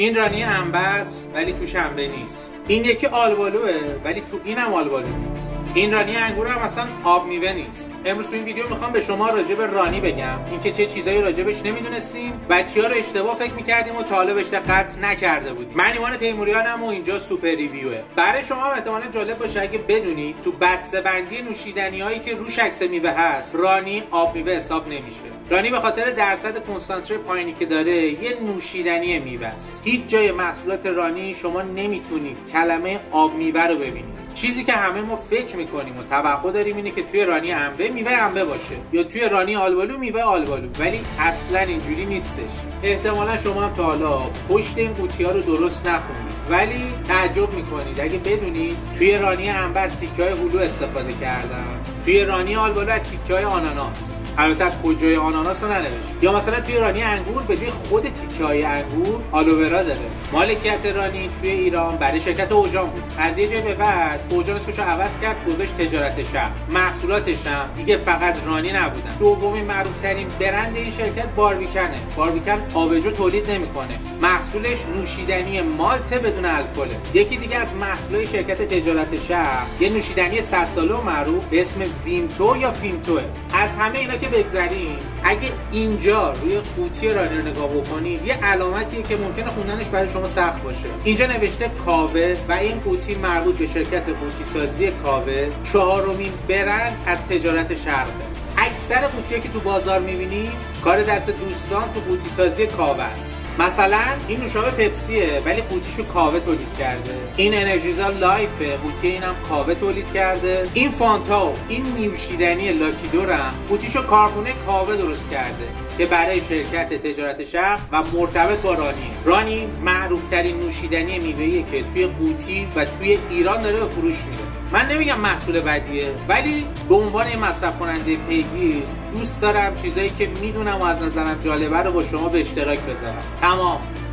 این رانی انبس ولی توش انبه نیست. این یکی آلبالوه ولی تو اینم آلبالو نیست. این رانی انگور هم اصلا آب میوه نیست. امروز تو این ویدیو می‌خوام به شما راجع به رانی بگم. اینکه چه چیزایی راجبش نمی‌دونستیم. و چیا رو اشتباه فکر می‌کردیم و طالبش دقت نکرده بودیم من ایمان تیموریانم و اینجا سوپر ریویوه. برای شما هم احتمالا جالب باشه اگه بدونید تو بسته بندی نوشیدنی هایی که روش عکس میوه هست رانی آب میوه حساب نمیشه. رانی به خاطر درصد کنسانتره پایینی که داره یه نوشیدنی میوه است. هیچ جای محصولات رانی شما نمی‌تونید کلمه آب میوه رو ببینید. چیزی که همه ما فکر می‌کنیم و توقع داریم اینه که توی رانی انبه میوه انبه باشه یا توی رانی آلبالو میوه آلبالو ولی اصلا اینجوری نیستش. احتمالا شما هم تا حالا پشت این قوطی رو درست نخونید ولی تعجب می‌کنید. اگه بدونید توی رانی انبه از تیکه های هلو استفاده کردن توی رانی آلبالو از تیکه های آناناس. البته از کجای آناناس رو ننوشت. یا مثلا توی رانی انگور به جای خود تیکه های انگور آلوورا داره. مالکیت رانی توی ایران برای شرکت اوجان بود. از یه جای به بعد اوجان اسمش رو عوض کرد گذاشت تجارت شهر. محصولاتش هم دیگه فقط رانی نبودن. دومین معروفترین برند این شرکت باربیکنه. باربیکن آبجو تولید نمی‌کنه. محصولش نوشیدنی مالت بدون الکله یکی دیگه از محصولات شرکت تجارت شهر یه نوشیدنی 100 ساله معروف به اسم ویمتو یا فیمتوه. از همه اینا که بگذریم اگه اینجا روی قوطی رانی رو نگاه بکنید یه علامتیه که ممکنه خوندنش برای شما سخت باشه. اینجا نوشته کاوه و این قوطی مربوط به شرکت قوطی سازی کاوه. چهارمین برند از تجارت شرقه اکثر قوطی که تو بازار می‌بینید کار دست دوستان تو قوطی سازی کاوه است. مثلا این نوشابه پپسیه ولی قوطیشو کاوه تولید کرده. این انرژیزا لایفه قوطی اینم کاوه تولید کرده. این فانتا این نوشیدنی لاکیدورم قوطیشو کارخونه کاوه درست کرده که برای شرکت تجارت شرق و مرتبط با رانی. رانی معروف ترین نوشیدنی میوه‌ایه که توی قوطی و توی ایران داره به فروش میره. من نمیگم محصول بدیه ولی به عنوان مصرف کننده پیگیر دوست دارم چیزایی که می‌دونم و از نظرم جالبه رو با شما به اشتراک بذارم. Come on.